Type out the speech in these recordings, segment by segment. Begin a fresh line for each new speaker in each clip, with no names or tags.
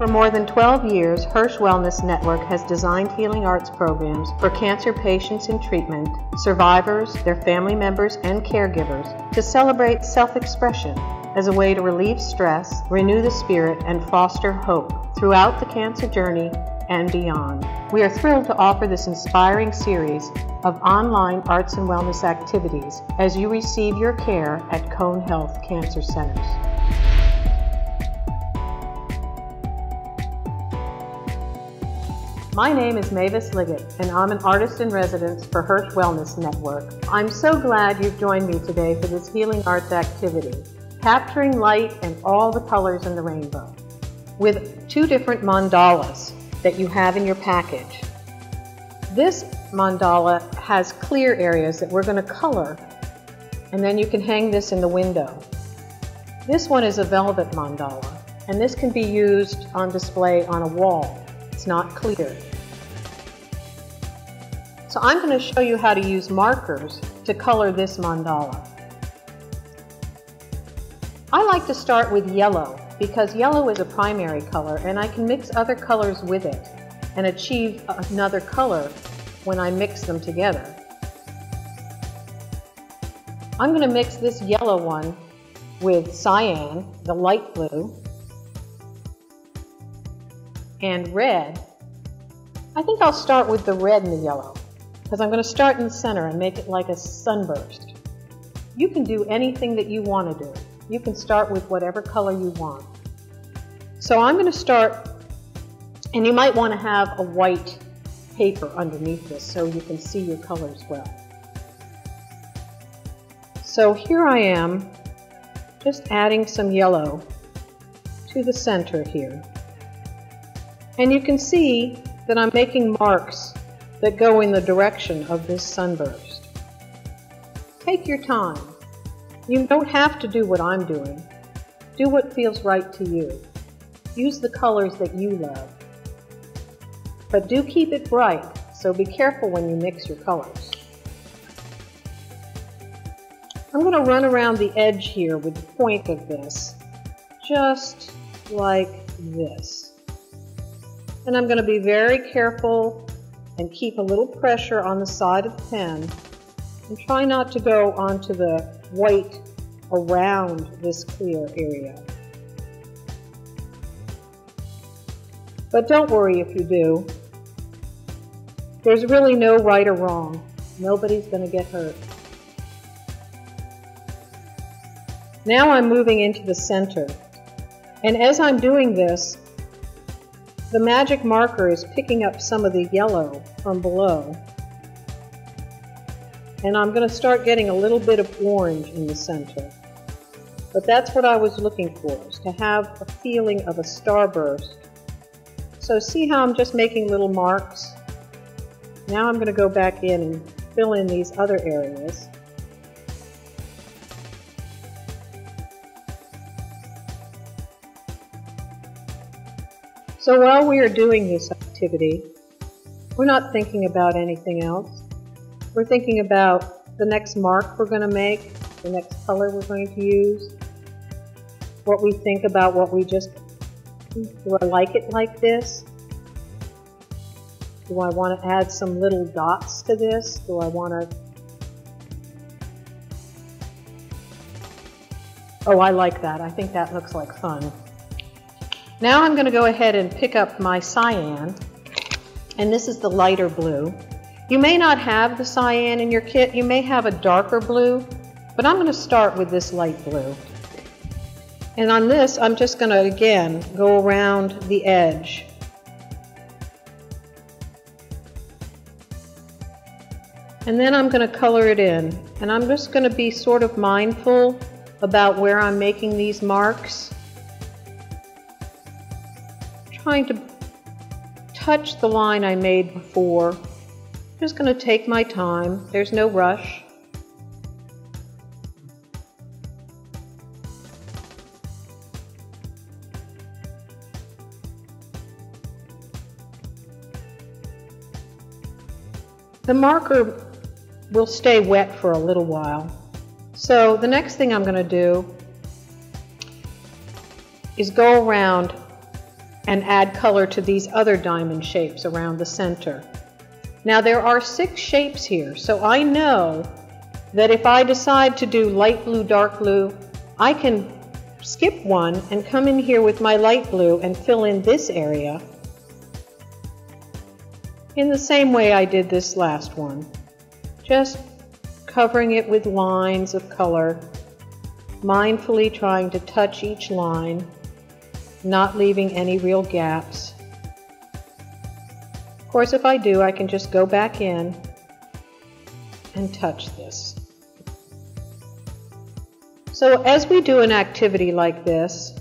For more than 12 years, Hirsch Wellness Network has designed healing arts programs for cancer patients in treatment, survivors, their family members, and caregivers to celebrate self expression as a way to relieve stress, renew the spirit, and foster hope throughout the cancer journey and beyond. We are thrilled to offer this inspiring series of online arts and wellness activities as you receive your care at Cone Health Cancer Centers. My name is Mavis Liggett, and I'm an artist in residence for Hirsch Wellness Network. I'm so glad you've joined me today for this healing arts activity, capturing light and all the colors in the rainbow, with two different mandalas that you have in your package. This mandala has clear areas that we're going to color, and then you can hang this in the window. This one is a velvet mandala, and this can be used on display on a wall. It's not clear. So I'm going to show you how to use markers to color this mandala. I like to start with yellow because yellow is a primary color and I can mix other colors with it and achieve another color when I mix them together. I'm going to mix this yellow one with cyan, the light blue, and red, I think I'll start with the red and the yellow because I'm going to start in the center and make it like a sunburst. You can do anything that you want to do. You can start with whatever color you want. So I'm going to start, and you might want to have a white paper underneath this so you can see your colors well. So here I am, just adding some yellow to the center here. And you can see that I'm making marks that go in the direction of this sunburst. Take your time. You don't have to do what I'm doing. Do what feels right to you. Use the colors that you love. But do keep it bright, so be careful when you mix your colors. I'm going to run around the edge here with the point of this, just like this. And I'm going to be very careful and keep a little pressure on the side of the pen and try not to go onto the white around this clear area. But don't worry if you do. There's really no right or wrong. Nobody's going to get hurt. Now I'm moving into the center. And as I'm doing this, the magic marker is picking up some of the yellow from below. And I'm going to start getting a little bit of orange in the center. But that's what I was looking for, is to have a feeling of a starburst. So see how I'm just making little marks? Now I'm going to go back in and fill in these other areas. So while we are doing this activity, we're not thinking about anything else. We're thinking about the next mark we're going to make, the next color we're going to use, what we think about what we just, do I like it like this? Do I want to add some little dots to this? Do I want to Oh, I like that. I think that looks like fun. Now I'm going to go ahead and pick up my cyan, and this is the lighter blue. You may not have the cyan in your kit, you may have a darker blue, but I'm going to start with this light blue. And on this, I'm just going to, again, go around the edge. And then I'm going to color it in. And I'm just going to be sort of mindful about where I'm making these marks trying to touch the line I made before. I'm just going to take my time. There's no rush. The marker will stay wet for a little while. So the next thing I'm going to do is go around and add color to these other diamond shapes around the center. Now there are six shapes here, so I know that if I decide to do light blue, dark blue, I can skip one and come in here with my light blue and fill in this area in the same way I did this last one. Just covering it with lines of color, mindfully trying to touch each line, not leaving any real gaps. Of course, if I do, I can just go back in and touch this. So as we do an activity like this,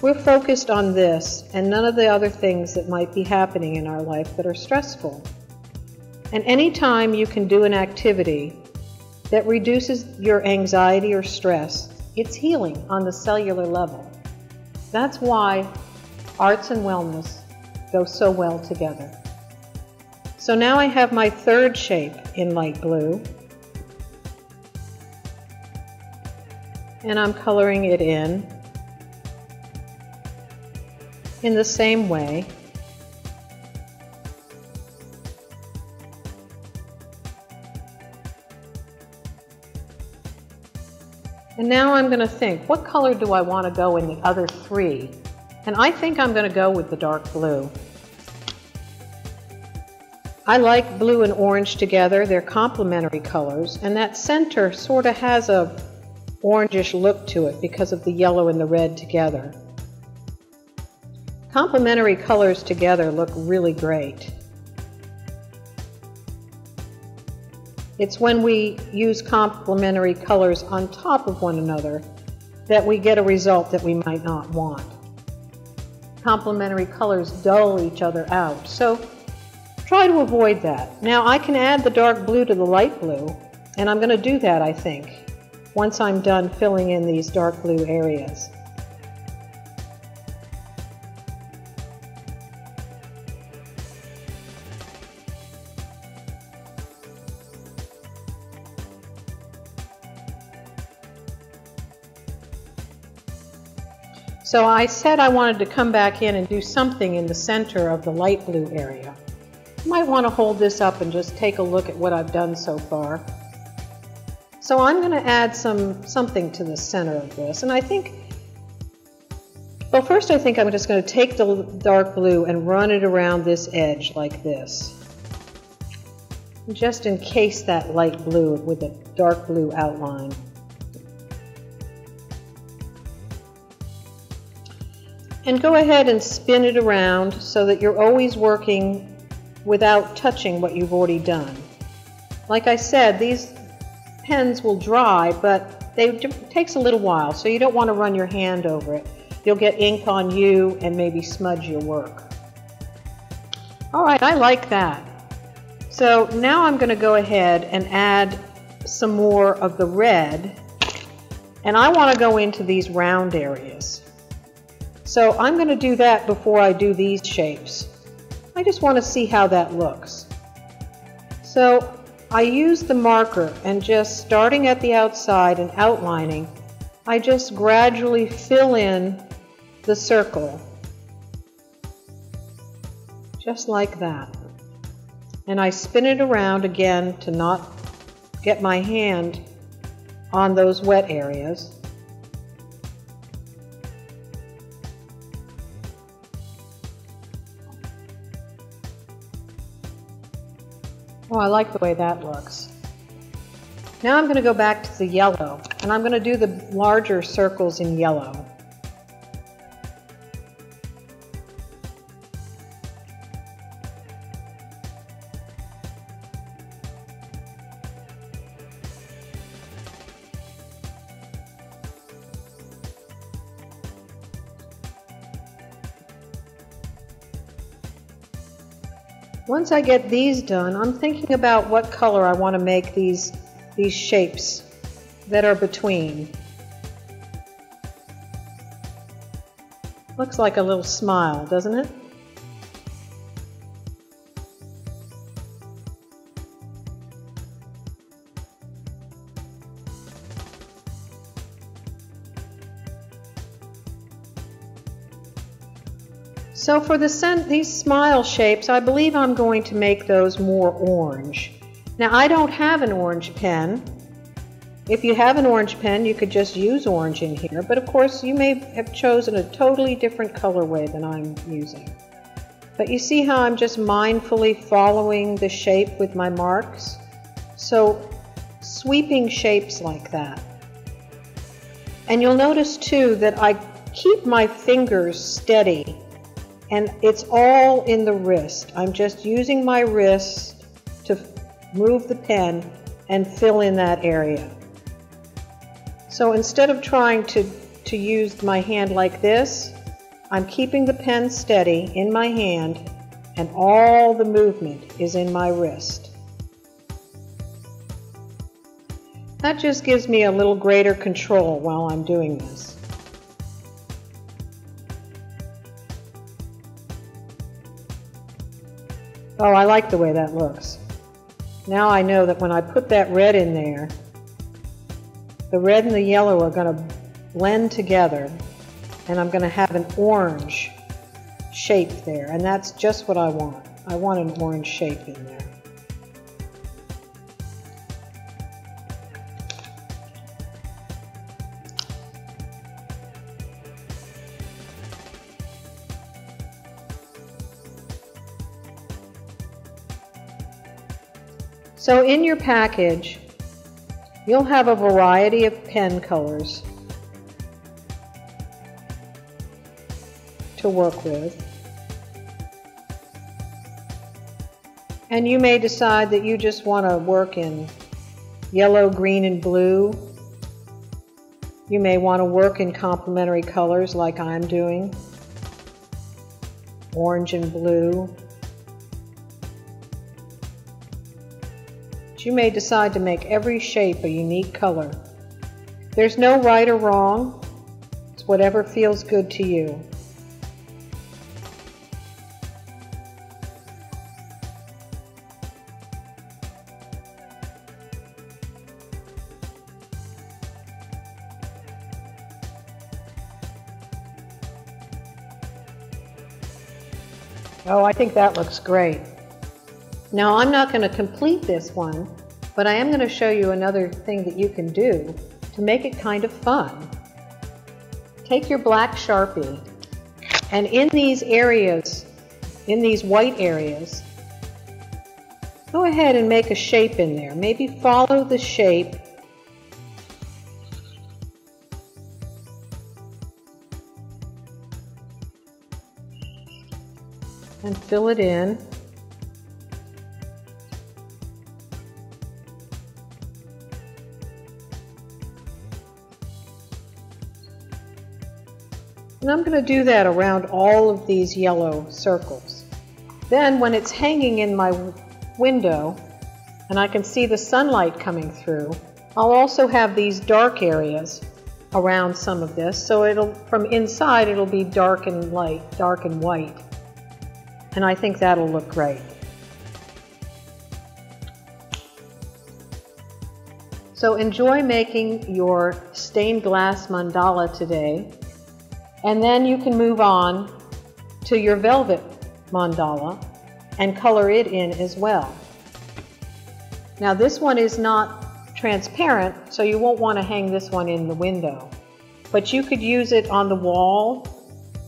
we're focused on this and none of the other things that might be happening in our life that are stressful. And anytime you can do an activity that reduces your anxiety or stress, it's healing on the cellular level. That's why arts and wellness go so well together. So now I have my third shape in light blue. And I'm coloring it in in the same way. Now I'm going to think, what color do I want to go in the other three? And I think I'm going to go with the dark blue. I like blue and orange together. They're complementary colors. And that center sort of has a orangish look to it because of the yellow and the red together. Complementary colors together look really great. It's when we use complementary colors on top of one another that we get a result that we might not want. Complementary colors dull each other out, so try to avoid that. Now I can add the dark blue to the light blue, and I'm going to do that, I think, once I'm done filling in these dark blue areas. So I said I wanted to come back in and do something in the center of the light blue area. You might want to hold this up and just take a look at what I've done so far. So I'm going to add some something to the center of this. And I think, well, first I think I'm just going to take the dark blue and run it around this edge like this. Just encase that light blue with a dark blue outline. And go ahead and spin it around so that you're always working without touching what you've already done. Like I said, these pens will dry, but they, it takes a little while, so you don't want to run your hand over it. You'll get ink on you and maybe smudge your work. All right, I like that. So now I'm going to go ahead and add some more of the red, and I want to go into these round areas. So I'm going to do that before I do these shapes. I just want to see how that looks. So I use the marker and just starting at the outside and outlining, I just gradually fill in the circle. Just like that. And I spin it around again to not get my hand on those wet areas. Oh, I like the way that looks. Now I'm going to go back to the yellow, and I'm going to do the larger circles in yellow. Once I get these done, I'm thinking about what color I want to make these, these shapes that are between. Looks like a little smile, doesn't it? So for the these smile shapes, I believe I'm going to make those more orange. Now I don't have an orange pen. If you have an orange pen, you could just use orange in here, but of course you may have chosen a totally different colorway than I'm using. But you see how I'm just mindfully following the shape with my marks? So sweeping shapes like that. And you'll notice too that I keep my fingers steady and it's all in the wrist. I'm just using my wrist to move the pen and fill in that area. So instead of trying to, to use my hand like this, I'm keeping the pen steady in my hand and all the movement is in my wrist. That just gives me a little greater control while I'm doing this. Oh, I like the way that looks. Now I know that when I put that red in there, the red and the yellow are going to blend together and I'm going to have an orange shape there and that's just what I want. I want an orange shape in there. So in your package, you'll have a variety of pen colors to work with. And you may decide that you just want to work in yellow, green, and blue. You may want to work in complementary colors like I'm doing, orange and blue. You may decide to make every shape a unique color. There's no right or wrong. It's whatever feels good to you. Oh, I think that looks great. Now I'm not going to complete this one, but I am going to show you another thing that you can do to make it kind of fun. Take your black Sharpie and in these areas, in these white areas, go ahead and make a shape in there. Maybe follow the shape and fill it in. And I'm going to do that around all of these yellow circles. Then when it's hanging in my window and I can see the sunlight coming through, I'll also have these dark areas around some of this. So it'll, from inside, it'll be dark and light, dark and white. And I think that'll look great. So enjoy making your stained glass mandala today. And then you can move on to your velvet mandala and color it in as well. Now this one is not transparent, so you won't want to hang this one in the window. But you could use it on the wall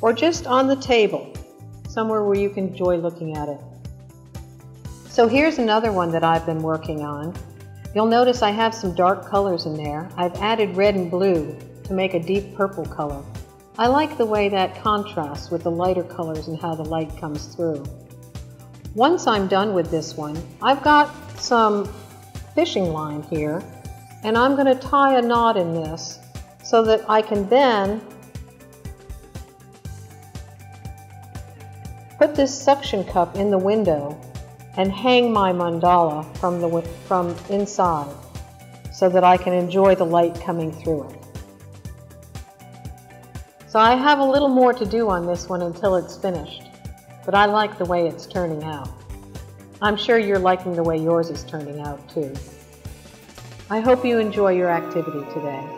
or just on the table, somewhere where you can enjoy looking at it. So here's another one that I've been working on. You'll notice I have some dark colors in there. I've added red and blue to make a deep purple color. I like the way that contrasts with the lighter colors and how the light comes through. Once I'm done with this one, I've got some fishing line here, and I'm going to tie a knot in this so that I can then put this suction cup in the window and hang my mandala from, the, from inside so that I can enjoy the light coming through it. So I have a little more to do on this one until it's finished, but I like the way it's turning out. I'm sure you're liking the way yours is turning out too. I hope you enjoy your activity today.